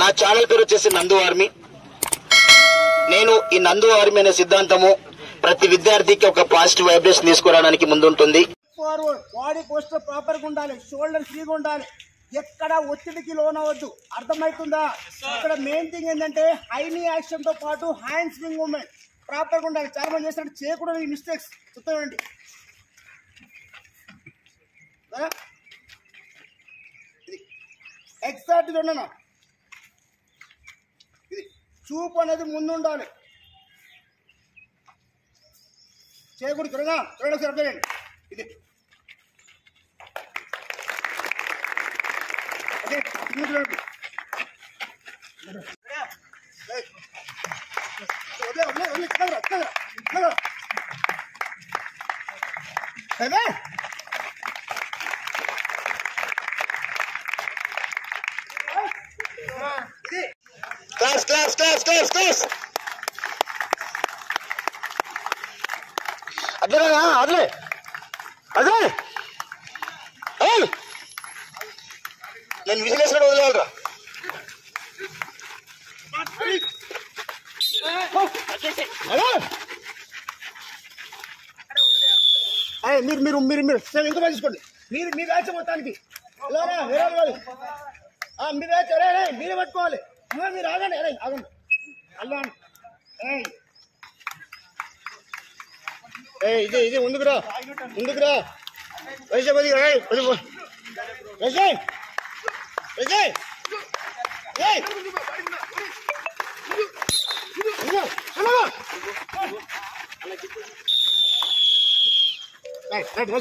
నా ఛానల్ పేరు వచ్చేసి నందు ఆర్మీ. నేను ఈ నందు ఆర్మీ అనే సిద్ధాంతము ప్రతి విద్యార్థికి ఒక పాజిటివ్ వైబ్రేషన్ తీసుకురావడానికి ముందుంటుంది. ఫార్వర్డ్ బాడీ పోస్టర్ ప్రాపర్గా ఉండాలి షోల్డర్ ఫ్రీగా ఉండాలి. ఎక్కడ ఒత్తిడికి లోనవద్దు అర్థమవుతుందా ఇక్కడ మెయిన్ థింగ్ ఏంటంటే హైనీ యాక్షన్తో పాటు హ్యాండ్ స్వింగ్ మూమెంట్ ప్రాపర్గా ఉండాలి. చాలా మంది చేసినట్టు చేయకూడదు ఈ మిస్టేక్స్ చూడండి ఎగ్జాక్ట్ ఉండను ఇది చూపు అనేది ముందు ఉండాలి చేయకూడదు త్వరగా త్వరగా సరిపోయండి ఇది ఓకే కింద చూడండి వదిలే వదిలే వదిలే కింద కింద కింద Class class class class class అదేనా అదే అదే ఏయ్! నేను విసిలేసినట్టు వదిలేవాలరా అదే అయ్యి మీరు మీరు మీరు మీరు సార్ ఇంకా తీసుకోండి మీరు మీ బ్యాచ్ మొత్తానికి ఎవరా వేరే వాళ్ళు ఆ, మీ బ్యాచ్ అరే అరే మీరే పట్టుకోవాలి ఆ, మీరు ఆగండి అరే ఆగండి అల్లా ఏయ్ ఇది ఇది ముందుకురా ముందుకురా వైసే పది వైసే వైసే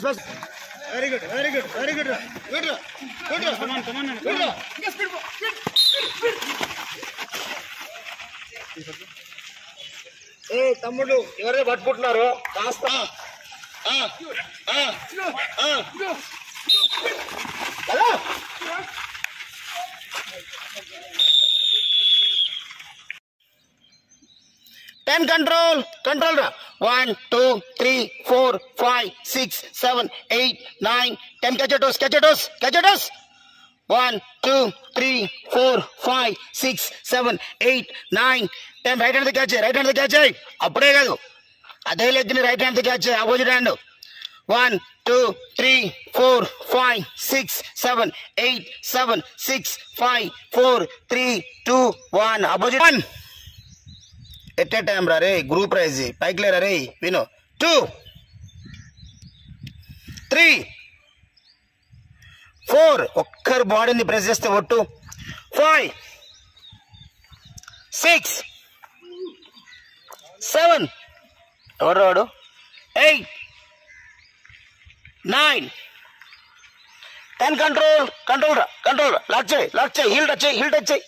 bas. Very good, very good, very good. Good, good. Come on, ఏ తమ్ముడు ఎవరే పట్టుకుంటున్నారు? కాస్త. టెన్ కంట్రోల్ కంట్రోల్ రా. One two three four five six seven eight nine ten కెచెటోస్ కెచెటోస్ కెచెటోస్ one two three four five six seven eight nine ten right hand catch right hand catch అప్పుడే కాదు అదే లెగ్ని right hand catch opposite hand one two three four five six seven eight seven six five four three two one opposite one at a time రా రే group praise పైకి లేరా రే విను two three four ఒక్కరు బాడీని ప్రెస్ చేస్తే ఒట్టు. Five six seven. ఎవరు వాడు eight nine. Ten control control రా కంట్రోల్ రా. లాక్ చేయి లాక్ చేయి. హీల్ టచ్ చేయి హీల్ టచ్ చేయి.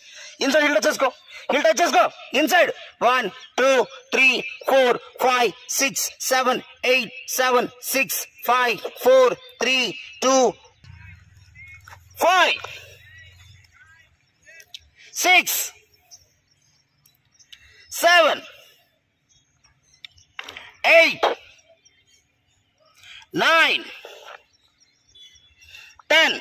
ఇన్సైడ్ హీల్ టచ్ చేసుకో. హీల్ టచ్ చేసుకో. Inside. One two three four five six seven eight seven six five four three two five six seven eight nine ten.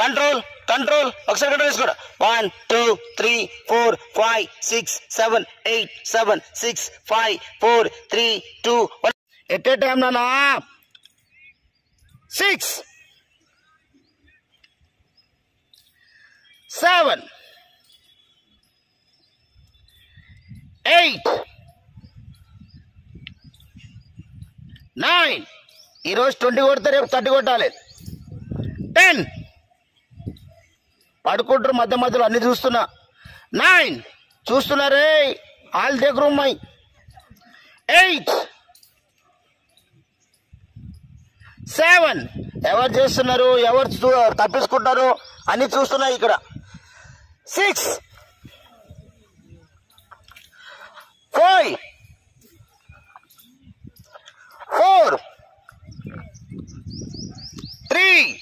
Control control. ఒకసారి control తీసుకోరా one two three four five six seven eight seven six five four three two one. At a time నానా six. Seven eight nine ఈరోజు twenty కొడితే రేపు thirty కొట్టాలి. Ten పడుకుంటారు మధ్య మధ్యలో అన్ని చూస్తున్నా. నైన్ చూస్తున్నారే ఆల్ దగ్గర ఉన్నాయి. ఎయిట్ సెవెన్ ఎవరు చేస్తున్నారు ఎవరు చూ- తప్పించుకుంటారు అన్ని చూస్తున్నాయి ఇక్కడ. six, five, four, three.